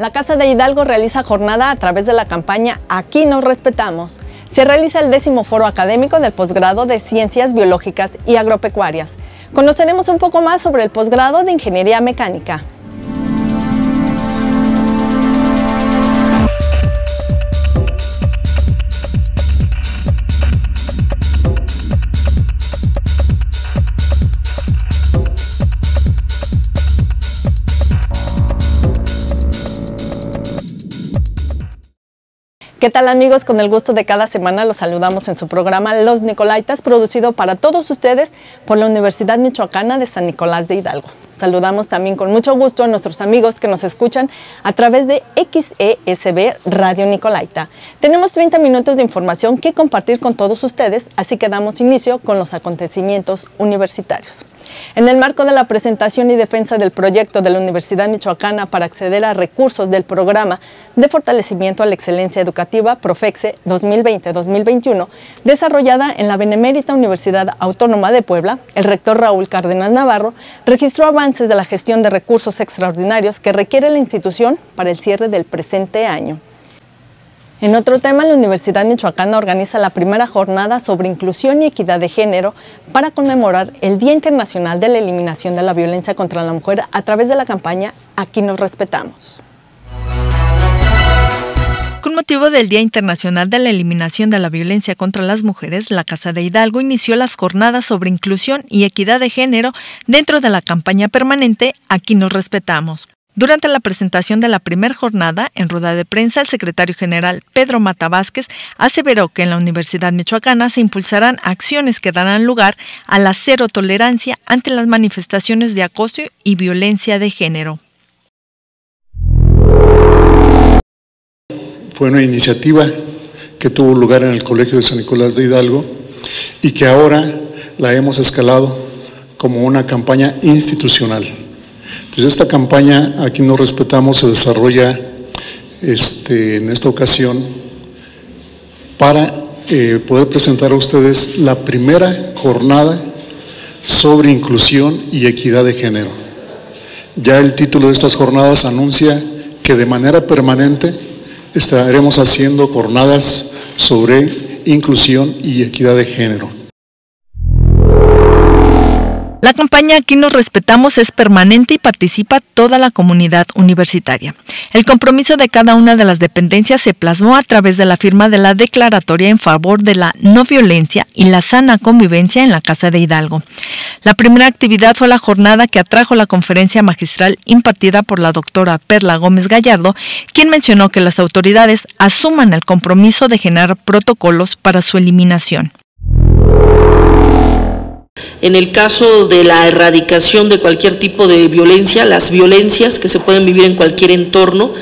La Casa de Hidalgo realiza jornada a través de la campaña Aquí nos respetamos. Se realiza el décimo foro académico del posgrado de Ciencias Biológicas y Agropecuarias. Conoceremos un poco más sobre el posgrado de Ingeniería Mecánica. ¿Qué tal amigos? Con el gusto de cada semana los saludamos en su programa Los Nicolaitas, producido para todos ustedes por la Universidad Michoacana de San Nicolás de Hidalgo. Saludamos también con mucho gusto a nuestros amigos que nos escuchan a través de XESB Radio Nicolaita. Tenemos 30 minutos de información que compartir con todos ustedes, así que damos inicio con los acontecimientos universitarios. En el marco de la presentación y defensa del proyecto de la Universidad Michoacana para acceder a recursos del programa de fortalecimiento a la excelencia educativa Profexe 2020-2021, desarrollada en la Benemérita Universidad Autónoma de Puebla, el rector Raúl Cárdenas Navarro registró avances de la gestión de recursos extraordinarios que requiere la institución para el cierre del presente año. En otro tema, la Universidad Michoacana organiza la primera jornada sobre inclusión y equidad de género para conmemorar el Día Internacional de la Eliminación de la Violencia contra la Mujer a través de la campaña Aquí nos respetamos. Motivo del Día Internacional de la Eliminación de la Violencia contra las Mujeres, la Casa de Hidalgo inició las jornadas sobre inclusión y equidad de género dentro de la campaña permanente Aquí nos respetamos. Durante la presentación de la primera jornada, en rueda de prensa, el secretario general Pedro Mata Vázquez aseveró que en la Universidad Michoacana se impulsarán acciones que darán lugar a la cero tolerancia ante las manifestaciones de acoso y violencia de género. Fue una iniciativa que tuvo lugar en el Colegio de San Nicolás de Hidalgo y que ahora la hemos escalado como una campaña institucional. Entonces esta campaña, aquí nos respetamos, se desarrolla este, en esta ocasión para eh, poder presentar a ustedes la primera jornada sobre inclusión y equidad de género. Ya el título de estas jornadas anuncia que de manera permanente estaremos haciendo jornadas sobre inclusión y equidad de género. La campaña Aquí nos respetamos es permanente y participa toda la comunidad universitaria. El compromiso de cada una de las dependencias se plasmó a través de la firma de la declaratoria en favor de la no violencia y la sana convivencia en la Casa de Hidalgo. La primera actividad fue la jornada que atrajo la conferencia magistral impartida por la doctora Perla Gómez Gallardo, quien mencionó que las autoridades asuman el compromiso de generar protocolos para su eliminación. En el caso de la erradicación de cualquier tipo de violencia, las violencias que se pueden vivir en cualquier entorno,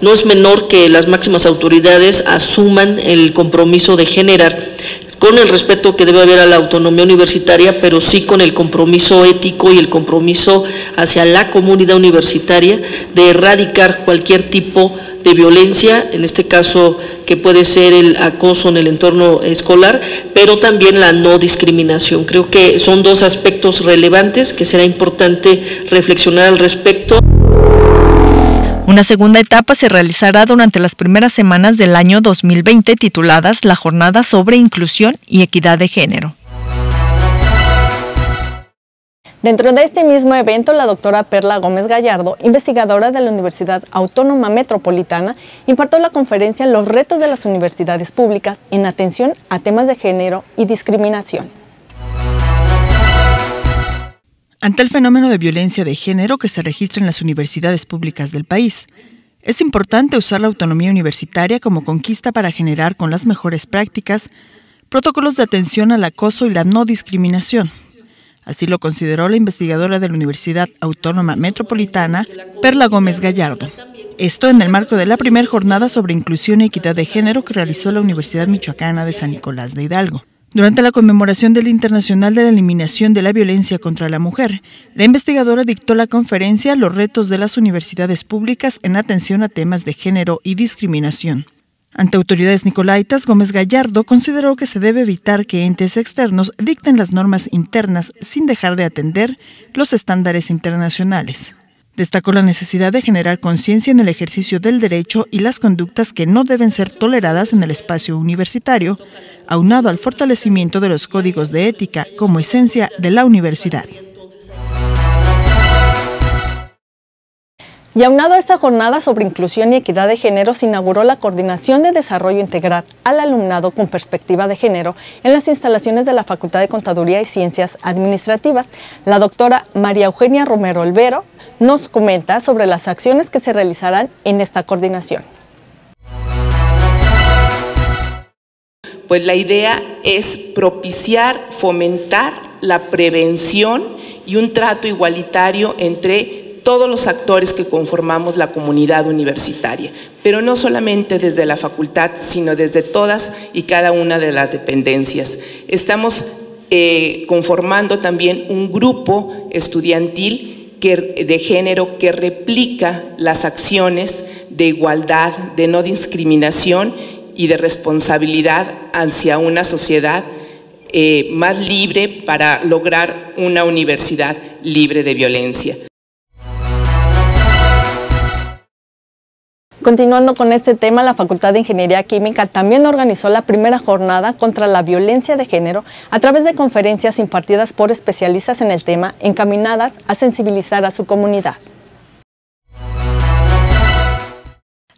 no es menor que las máximas autoridades asuman el compromiso de generar con el respeto que debe haber a la autonomía universitaria, pero sí con el compromiso ético y el compromiso hacia la comunidad universitaria de erradicar cualquier tipo de violencia, en este caso que puede ser el acoso en el entorno escolar, pero también la no discriminación. Creo que son dos aspectos relevantes que será importante reflexionar al respecto. Una segunda etapa se realizará durante las primeras semanas del año 2020 tituladas La Jornada sobre Inclusión y Equidad de Género. Dentro de este mismo evento, la doctora Perla Gómez Gallardo, investigadora de la Universidad Autónoma Metropolitana, impartió la conferencia Los retos de las universidades públicas en atención a temas de género y discriminación. Ante el fenómeno de violencia de género que se registra en las universidades públicas del país, es importante usar la autonomía universitaria como conquista para generar con las mejores prácticas protocolos de atención al acoso y la no discriminación Así lo consideró la investigadora de la Universidad Autónoma Metropolitana, Perla Gómez Gallardo. Esto en el marco de la primera jornada sobre inclusión y equidad de género que realizó la Universidad Michoacana de San Nicolás de Hidalgo. Durante la conmemoración del Internacional de la Eliminación de la Violencia contra la Mujer, la investigadora dictó la conferencia Los retos de las universidades públicas en atención a temas de género y discriminación. Ante autoridades nicolaitas, Gómez Gallardo consideró que se debe evitar que entes externos dicten las normas internas sin dejar de atender los estándares internacionales. Destacó la necesidad de generar conciencia en el ejercicio del derecho y las conductas que no deben ser toleradas en el espacio universitario, aunado al fortalecimiento de los códigos de ética como esencia de la universidad. Y aunado a esta jornada sobre inclusión y equidad de género, se inauguró la Coordinación de Desarrollo Integral al Alumnado con Perspectiva de Género en las instalaciones de la Facultad de Contaduría y Ciencias Administrativas. La doctora María Eugenia Romero Olvero nos comenta sobre las acciones que se realizarán en esta coordinación. Pues la idea es propiciar, fomentar la prevención y un trato igualitario entre todos los actores que conformamos la comunidad universitaria, pero no solamente desde la facultad, sino desde todas y cada una de las dependencias. Estamos eh, conformando también un grupo estudiantil de género que replica las acciones de igualdad, de no discriminación y de responsabilidad hacia una sociedad eh, más libre para lograr una universidad libre de violencia. Continuando con este tema, la Facultad de Ingeniería Química también organizó la primera jornada contra la violencia de género a través de conferencias impartidas por especialistas en el tema encaminadas a sensibilizar a su comunidad.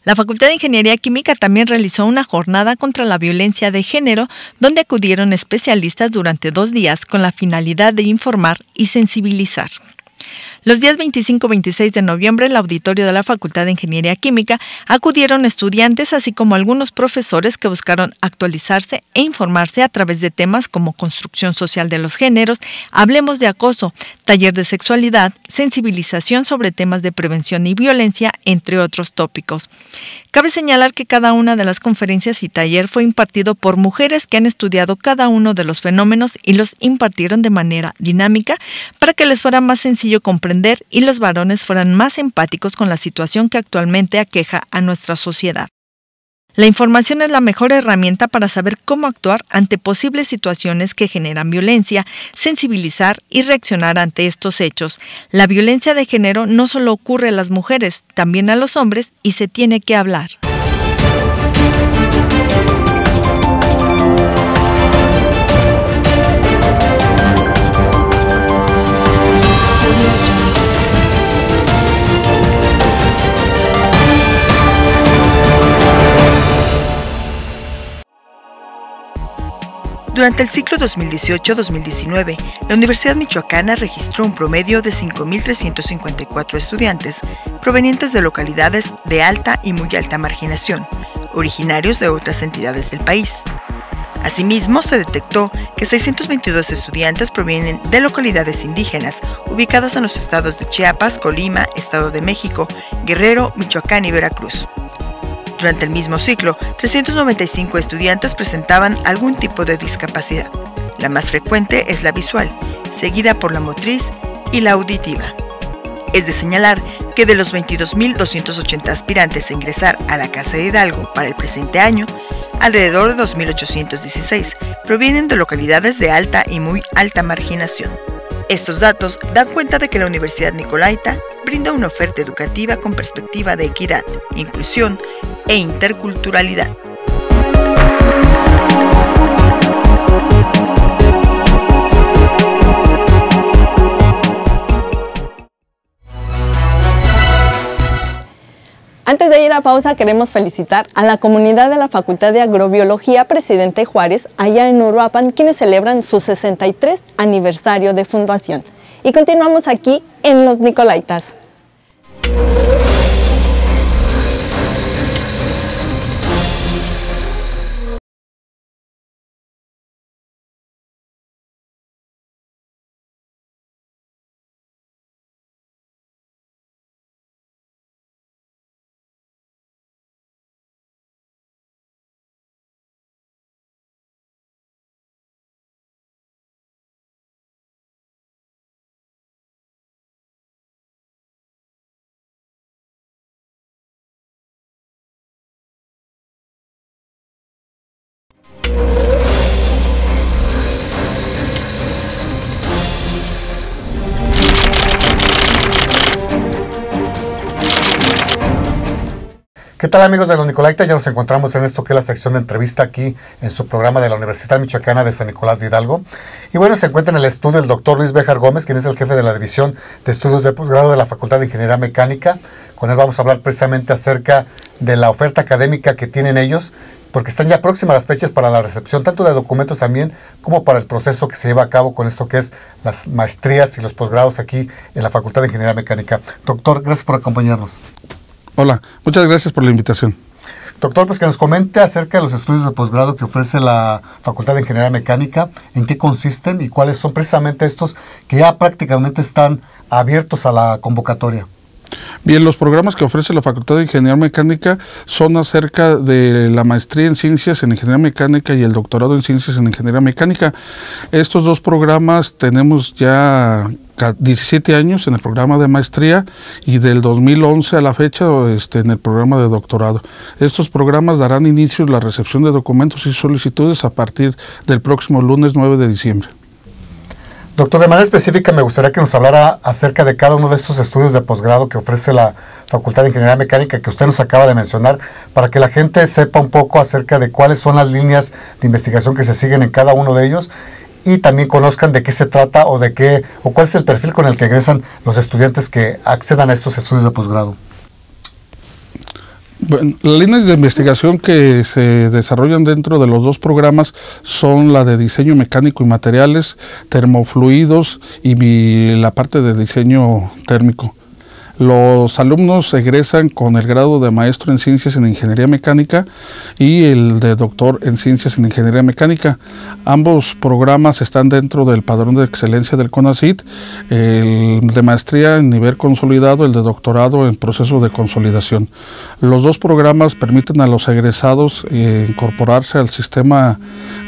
La Facultad de Ingeniería Química también realizó una jornada contra la violencia de género, donde acudieron especialistas durante dos días con la finalidad de informar y sensibilizar. Los días 25-26 de noviembre, el auditorio de la Facultad de Ingeniería Química acudieron estudiantes, así como algunos profesores que buscaron actualizarse e informarse a través de temas como construcción social de los géneros, hablemos de acoso, taller de sexualidad, sensibilización sobre temas de prevención y violencia, entre otros tópicos. Cabe señalar que cada una de las conferencias y taller fue impartido por mujeres que han estudiado cada uno de los fenómenos y los impartieron de manera dinámica para que les fuera más sencillo comprender y los varones fueran más empáticos con la situación que actualmente aqueja a nuestra sociedad. La información es la mejor herramienta para saber cómo actuar ante posibles situaciones que generan violencia, sensibilizar y reaccionar ante estos hechos. La violencia de género no solo ocurre a las mujeres, también a los hombres y se tiene que hablar. Durante el ciclo 2018-2019, la Universidad Michoacana registró un promedio de 5.354 estudiantes provenientes de localidades de alta y muy alta marginación, originarios de otras entidades del país. Asimismo, se detectó que 622 estudiantes provienen de localidades indígenas ubicadas en los estados de Chiapas, Colima, Estado de México, Guerrero, Michoacán y Veracruz. Durante el mismo ciclo, 395 estudiantes presentaban algún tipo de discapacidad. La más frecuente es la visual, seguida por la motriz y la auditiva. Es de señalar que de los 22.280 aspirantes a ingresar a la Casa de Hidalgo para el presente año, alrededor de 2.816 provienen de localidades de alta y muy alta marginación. Estos datos dan cuenta de que la Universidad Nicolaita brinda una oferta educativa con perspectiva de equidad, inclusión e interculturalidad. Antes de ir a pausa, queremos felicitar a la comunidad de la Facultad de Agrobiología Presidente Juárez, allá en Uruapan, quienes celebran su 63 aniversario de fundación. Y continuamos aquí en Los Nicolaitas. Música ¿Qué tal amigos de los Nicolaitas? Ya nos encontramos en esto que es la sección de entrevista aquí en su programa de la Universidad Michoacana de San Nicolás de Hidalgo. Y bueno, se encuentra en el estudio el doctor Luis Bejar Gómez, quien es el jefe de la División de Estudios de Posgrado de la Facultad de Ingeniería Mecánica. Con él vamos a hablar precisamente acerca de la oferta académica que tienen ellos, porque están ya próximas las fechas para la recepción, tanto de documentos también como para el proceso que se lleva a cabo con esto que es las maestrías y los posgrados aquí en la Facultad de Ingeniería Mecánica. Doctor, gracias por acompañarnos. Hola, muchas gracias por la invitación. Doctor, pues que nos comente acerca de los estudios de posgrado que ofrece la Facultad de Ingeniería Mecánica, en qué consisten y cuáles son precisamente estos que ya prácticamente están abiertos a la convocatoria. Bien, los programas que ofrece la Facultad de Ingeniería Mecánica son acerca de la maestría en ciencias en Ingeniería Mecánica y el doctorado en ciencias en Ingeniería Mecánica. Estos dos programas tenemos ya 17 años en el programa de maestría y del 2011 a la fecha este, en el programa de doctorado. Estos programas darán inicio a la recepción de documentos y solicitudes a partir del próximo lunes 9 de diciembre. Doctor, de manera específica me gustaría que nos hablara acerca de cada uno de estos estudios de posgrado que ofrece la Facultad de Ingeniería Mecánica que usted nos acaba de mencionar, para que la gente sepa un poco acerca de cuáles son las líneas de investigación que se siguen en cada uno de ellos y también conozcan de qué se trata o de qué o cuál es el perfil con el que egresan los estudiantes que accedan a estos estudios de posgrado. Las líneas de investigación que se desarrollan dentro de los dos programas son la de diseño mecánico y materiales, termofluidos y la parte de diseño térmico. Los alumnos egresan con el grado de maestro en ciencias en ingeniería mecánica y el de doctor en ciencias en ingeniería mecánica. Ambos programas están dentro del padrón de excelencia del CONACIT, el de maestría en nivel consolidado, el de doctorado en proceso de consolidación. Los dos programas permiten a los egresados eh, incorporarse al sistema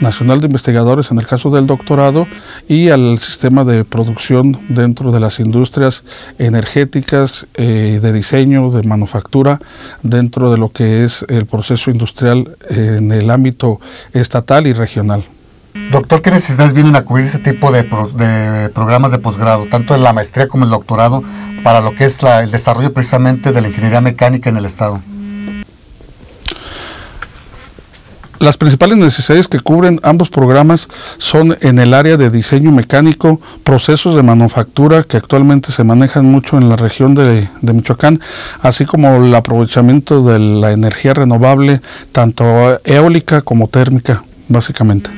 nacional de investigadores en el caso del doctorado y al sistema de producción dentro de las industrias energéticas, eh, de diseño, de manufactura, dentro de lo que es el proceso industrial en el ámbito estatal y regional. Doctor, ¿qué necesidades vienen a cubrir ese tipo de, programas de posgrado, tanto en la maestría como el doctorado, para lo que es el desarrollo precisamente de la ingeniería mecánica en el Estado? Las principales necesidades que cubren ambos programas son en el área de diseño mecánico, procesos de manufactura que actualmente se manejan mucho en la región de, Michoacán, así como el aprovechamiento de la energía renovable, tanto eólica como térmica, básicamente.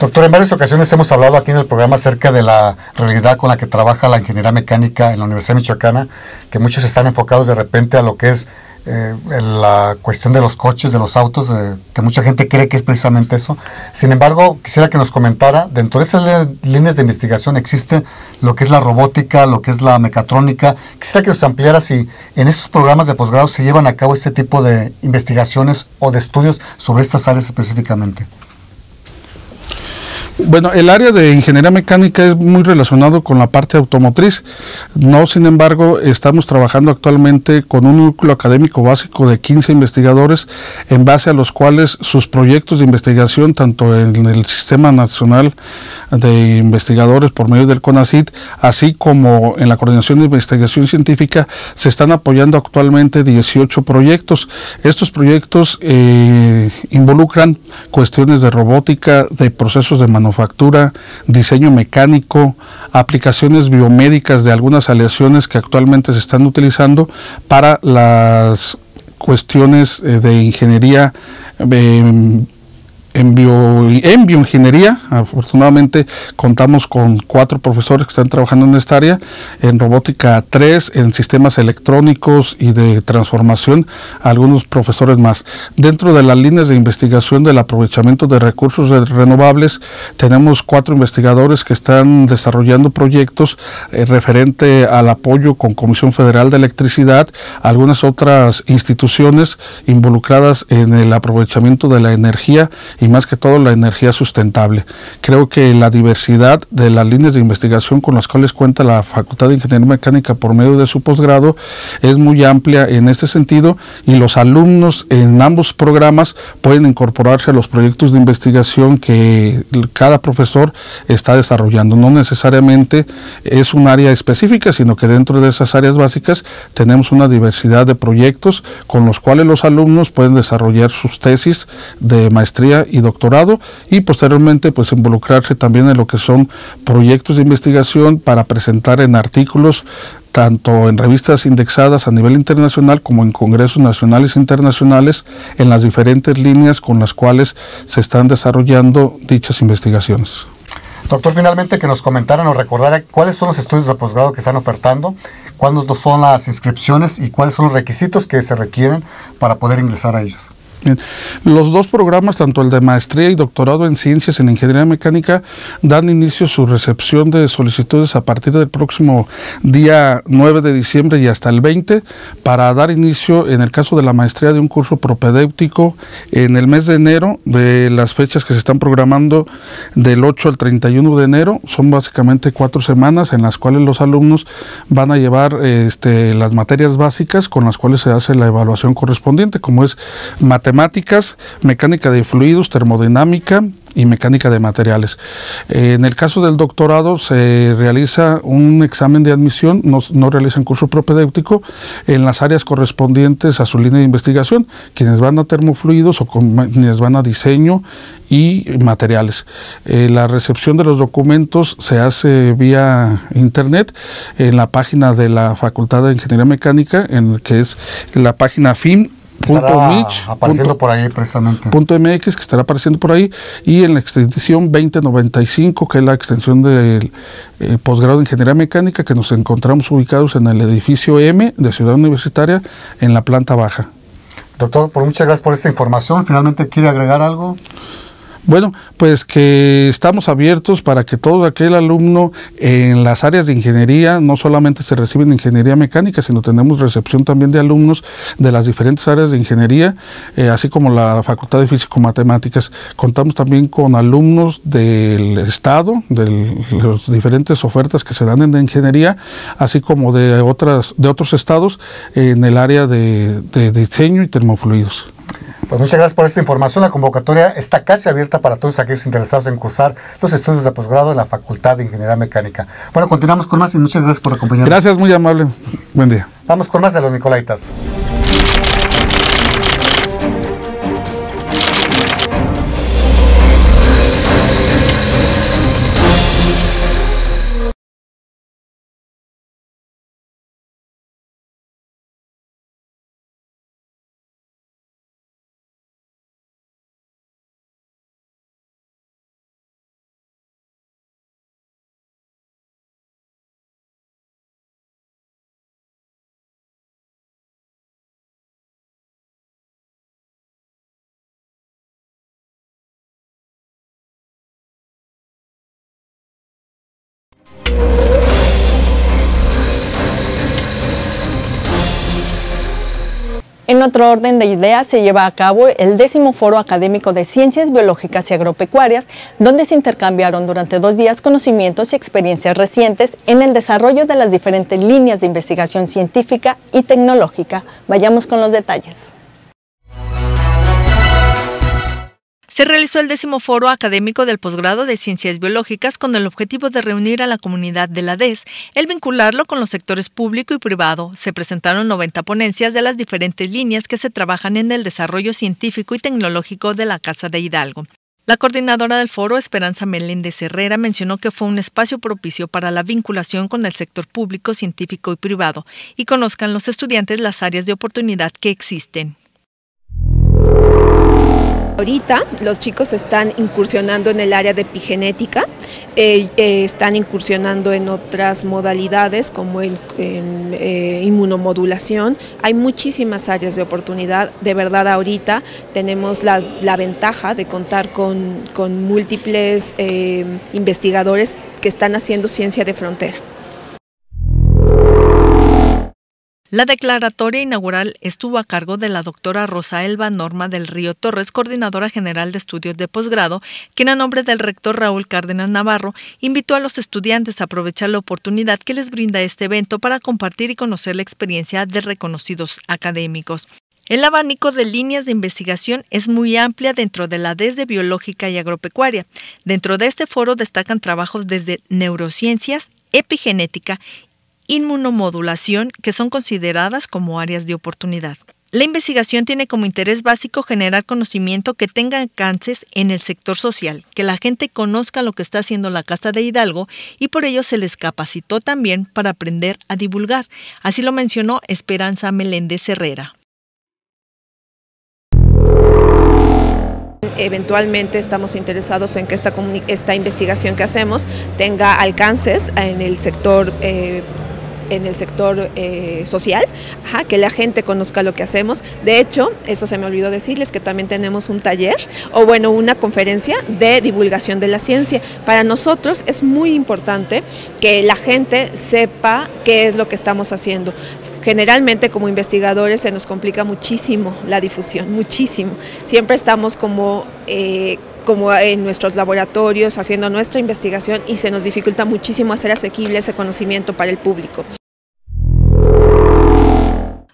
Doctor, en varias ocasiones hemos hablado aquí en el programa acerca de la realidad con la que trabaja la ingeniería mecánica en la Universidad Michoacana, que muchos están enfocados de repente a lo que es eh, la cuestión de los coches, de los autos, que mucha gente cree que es precisamente eso. Sin embargo, quisiera que nos comentara, dentro de esas líneas de investigación existe lo que es la robótica, lo que es la mecatrónica. Quisiera que nos ampliara si en estos programas de posgrado se llevan a cabo este tipo de investigaciones o de estudios sobre estas áreas específicamente. Bueno, el área de ingeniería mecánica es muy relacionado con la parte automotriz. No, sin embargo, estamos trabajando actualmente con un núcleo académico básico de 15 investigadores, en base a los cuales sus proyectos de investigación, tanto en el Sistema Nacional de Investigadores por medio del CONACIT, así como en la Coordinación de Investigación Científica, se están apoyando actualmente 18 proyectos. Estos proyectos eh, involucran cuestiones de robótica, de procesos de manufactura, manufactura, diseño mecánico, aplicaciones biomédicas de algunas aleaciones que actualmente se están utilizando para las cuestiones eh, de ingeniería em, en, bioingeniería, afortunadamente contamos con cuatro profesores que están trabajando en esta área, en robótica 3, en sistemas electrónicos y de transformación, algunos profesores más. Dentro de las líneas de investigación del aprovechamiento de recursos renovables, tenemos cuatro investigadores que están desarrollando proyectos eh, referente al apoyo con Comisión Federal de Electricidad, algunas otras instituciones involucradas en el aprovechamiento de la energía y más que todo la energía sustentable. Creo que la diversidad de las líneas de investigación con las cuales cuenta la Facultad de Ingeniería Mecánica por medio de su posgrado es muy amplia en este sentido y los alumnos en ambos programas pueden incorporarse a los proyectos de investigación que cada profesor está desarrollando. No necesariamente es un área específica, sino que dentro de esas áreas básicas tenemos una diversidad de proyectos con los cuales los alumnos pueden desarrollar sus tesis de maestría y doctorado y posteriormente pues involucrarse también en lo que son proyectos de investigación para presentar en artículos tanto en revistas indexadas a nivel internacional como en congresos nacionales e internacionales en las diferentes líneas con las cuales se están desarrollando dichas investigaciones. Doctor, finalmente que nos comentara, nos recordara cuáles son los estudios de posgrado que están ofertando, cuándo son las inscripciones y cuáles son los requisitos que se requieren para poder ingresar a ellos. Los dos programas, tanto el de maestría y doctorado en ciencias en ingeniería mecánica, dan inicio a su recepción de solicitudes a partir del próximo día 9 de diciembre y hasta el 20 para dar inicio, en el caso de la maestría, de un curso propedéutico en el mes de enero, de las fechas que se están programando del 8 al 31 de enero. Son básicamente cuatro semanas en las cuales los alumnos van a llevar este, las materias básicas con las cuales se hace la evaluación correspondiente, como es matemáticas matemáticas, mecánica de fluidos, termodinámica y mecánica de materiales. En el caso del doctorado se realiza un examen de admisión, no, realizan curso propedéutico en las áreas correspondientes a su línea de investigación, quienes van a termofluidos o quienes van a diseño y materiales. Eh, la recepción de los documentos se hace vía internet en la página de la Facultad de Ingeniería Mecánica, en que es la página FIM punto apareciendo por ahí precisamente. Punto MX que estará apareciendo por ahí y en la extensión 2095 que es la extensión del eh, posgrado de Ingeniería Mecánica que nos encontramos ubicados en el edificio M de Ciudad Universitaria en la planta baja. Doctor, por muchas gracias por esta información. Finalmente, ¿quiere agregar algo? Bueno, pues que estamos abiertos para que todo aquel alumno en las áreas de ingeniería, no solamente se recibe en ingeniería mecánica, sino tenemos recepción también de alumnos de las diferentes áreas de ingeniería, eh, así como la Facultad de Físico-Matemáticas. Contamos también con alumnos del Estado, de las diferentes ofertas que se dan en ingeniería, así como de, otras, de otros estados en el área de diseño y termofluidos. Pues muchas gracias por esta información. La convocatoria está casi abierta para todos aquellos interesados en cursar los estudios de posgrado en la Facultad de Ingeniería Mecánica. Bueno, continuamos con más y muchas gracias por acompañarnos. Gracias, muy amable. Buen día. Vamos con más de los Nicolaitas. En otro orden de ideas se lleva a cabo el décimo foro académico de ciencias biológicas y agropecuarias, donde se intercambiaron durante dos días conocimientos y experiencias recientes en el desarrollo de las diferentes líneas de investigación científica y tecnológica. Vayamos con los detalles. Se realizó el décimo foro académico del posgrado de Ciencias Biológicas con el objetivo de reunir a la comunidad de la DES, el vincularlo con los sectores público y privado. Se presentaron 90 ponencias de las diferentes líneas que se trabajan en el desarrollo científico y tecnológico de la Casa de Hidalgo. La coordinadora del foro, Esperanza Meléndez Herrera, mencionó que fue un espacio propicio para la vinculación con el sector público, científico y privado y conozcan los estudiantes las áreas de oportunidad que existen. Ahorita los chicos están incursionando en el área de epigenética, eh, eh, están incursionando en otras modalidades como en, eh, inmunomodulación. Hay muchísimas áreas de oportunidad. De verdad ahorita tenemos la ventaja de contar con, con múltiples investigadores que están haciendo ciencia de frontera. La declaratoria inaugural estuvo a cargo de la doctora Rosa Elba Norma del Río Torres, coordinadora general de estudios de posgrado, quien a nombre del rector Raúl Cárdenas Navarro invitó a los estudiantes a aprovechar la oportunidad que les brinda este evento para compartir y conocer la experiencia de reconocidos académicos. El abanico de líneas de investigación es muy amplia dentro de la desde biológica y agropecuaria. Dentro de este foro destacan trabajos desde neurociencias, epigenética inmunomodulación que son consideradas como áreas de oportunidad. La investigación tiene como interés básico generar conocimiento que tenga alcances en el sector social, que la gente conozca lo que está haciendo la Casa de Hidalgo y por ello se les capacitó también para aprender a divulgar. Así lo mencionó Esperanza Meléndez Herrera. Eventualmente estamos interesados en que esta, esta investigación que hacemos tenga alcances en el sector eh, en el sector eh, social, que la gente conozca lo que hacemos. De hecho, eso se me olvidó decirles que también tenemos un taller o bueno, una conferencia de divulgación de la ciencia. Para nosotros es muy importante que la gente sepa qué es lo que estamos haciendo. Generalmente como investigadores se nos complica muchísimo la difusión, muchísimo. Siempre estamos como... Eh, como en nuestros laboratorios haciendo nuestra investigación y se nos dificulta muchísimo hacer asequible ese conocimiento para el público.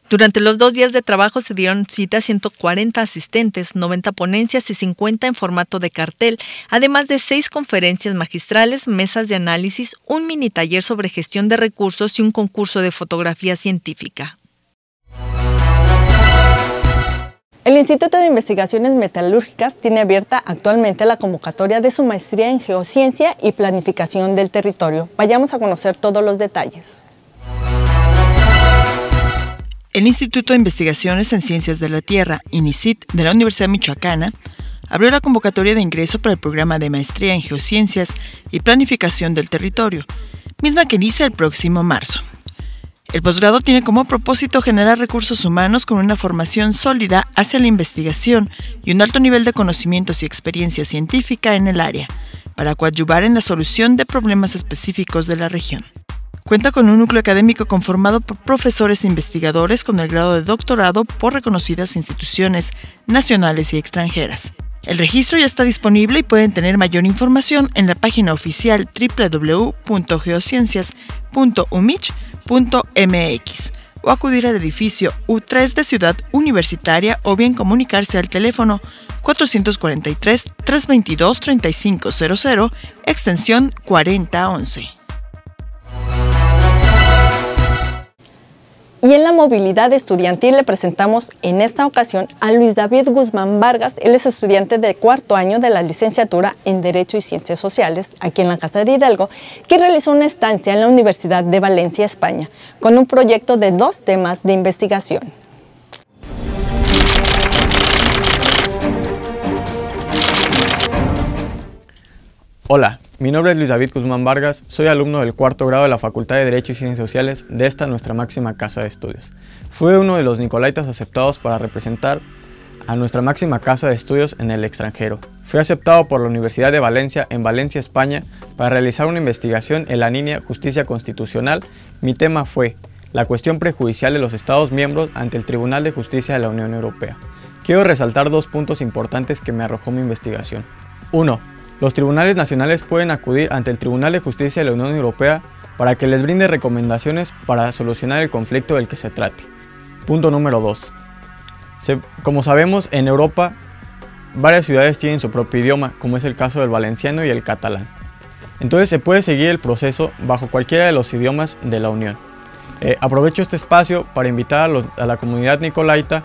Durante los dos días de trabajo se dieron cita a 140 asistentes, 90 ponencias y 50 en formato de cartel, además de seis conferencias magistrales, mesas de análisis, un mini taller sobre gestión de recursos y un concurso de fotografía científica. El Instituto de Investigaciones Metalúrgicas tiene abierta actualmente la convocatoria de su maestría en Geociencia y Planificación del Territorio. Vayamos a conocer todos los detalles. El Instituto de Investigaciones en Ciencias de la Tierra, INICIT, de la Universidad Michoacana, abrió la convocatoria de ingreso para el programa de maestría en Geociencias y Planificación del Territorio, misma que inicia el próximo marzo. El posgrado tiene como propósito generar recursos humanos con una formación sólida hacia la investigación y un alto nivel de conocimientos y experiencia científica en el área, para coadyuvar en la solución de problemas específicos de la región. Cuenta con un núcleo académico conformado por profesores e investigadores con el grado de doctorado por reconocidas instituciones nacionales y extranjeras. El registro ya está disponible y pueden tener mayor información en la página oficial www.geociencias.umich.mx o acudir al edificio U3 de Ciudad Universitaria o bien comunicarse al teléfono 443-322-3500, extensión 4011. Y en la movilidad estudiantil le presentamos en esta ocasión a Luis David Guzmán Vargas. Él es estudiante de cuarto año de la licenciatura en Derecho y Ciencias Sociales aquí en la Casa de Hidalgo, que realizó una estancia en la Universidad de Valencia, España, con un proyecto de dos temas de investigación. Hola, mi nombre es Luis David Guzmán Vargas, soy alumno del cuarto grado de la Facultad de Derecho y Ciencias Sociales de esta nuestra máxima casa de estudios. Fui uno de los Nicolaitas aceptados para representar a nuestra máxima casa de estudios en el extranjero. Fui aceptado por la Universidad de Valencia en Valencia, España, para realizar una investigación en la línea Justicia Constitucional. Mi tema fue la cuestión prejudicial de los Estados miembros ante el Tribunal de Justicia de la Unión Europea. Quiero resaltar dos puntos importantes que me arrojó mi investigación. 1 los tribunales nacionales pueden acudir ante el Tribunal de Justicia de la Unión Europea para que les brinde recomendaciones para solucionar el conflicto del que se trate. Punto número 2. como sabemos, en Europa varias ciudades tienen su propio idioma, como es el caso del valenciano y el catalán. Entonces se puede seguir el proceso bajo cualquiera de los idiomas de la Unión. Eh, aprovecho este espacio para invitar a, a la comunidad nicolaita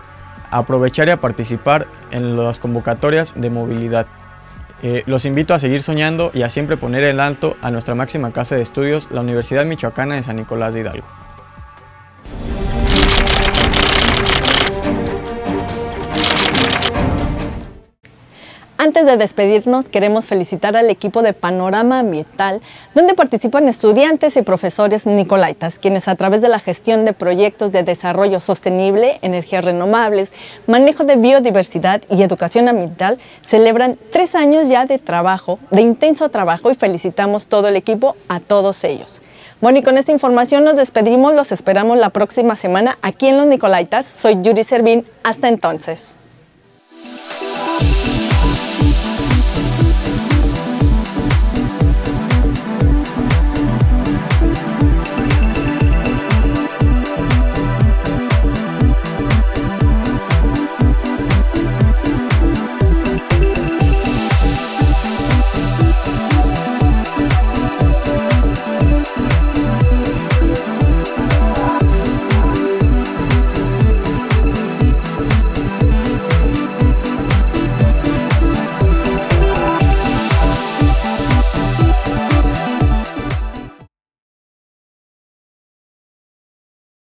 a aprovechar y a participar en las convocatorias de movilidad. Eh, los invito a seguir soñando y a siempre poner en alto a nuestra máxima casa de estudios, la Universidad Michoacana de San Nicolás de Hidalgo. Antes de despedirnos, queremos felicitar al equipo de Panorama Ambiental, donde participan estudiantes y profesores nicolaitas, quienes a través de la gestión de proyectos de desarrollo sostenible, energías renovables, manejo de biodiversidad y educación ambiental, celebran tres años ya de trabajo, de intenso trabajo y felicitamos todo el equipo a todos ellos. Bueno, y con esta información nos despedimos, los esperamos la próxima semana aquí en Los Nicolaitas. Soy Yuri Servín, hasta entonces.